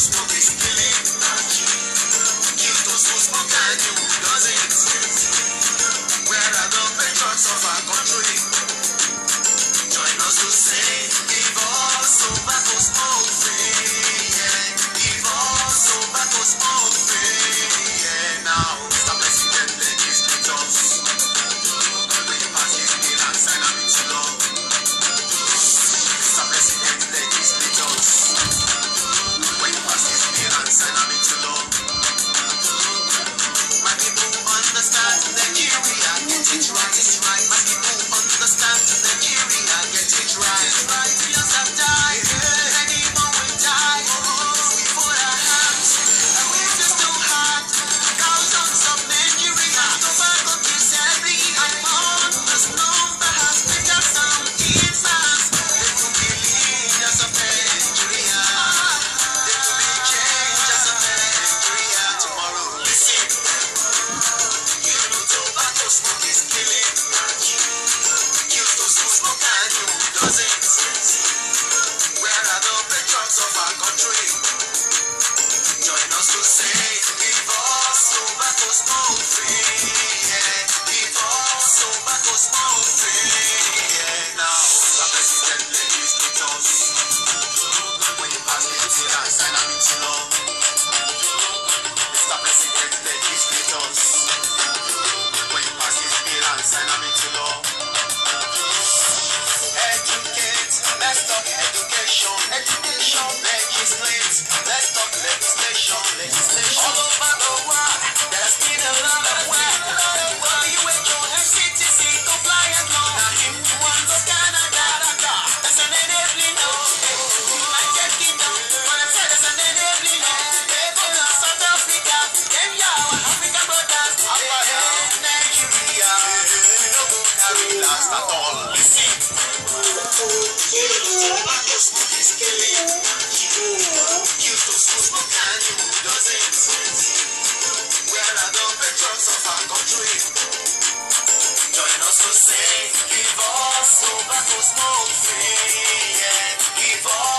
Deus tudo excelente, que todos os contrários, nós em of our country. Join us to say, give us tobacco's no free. Yeah. Give us tobacco's no free. Yeah. Now, the president, ladies, be told me. When you pass me, you see that sign of it. Mr. President. When you pass this bill and sign you. Educate, let's talk educate education, education, legislate, let's talk legislation, legislation. eu sei que vós, sombra cosmos, é que vós.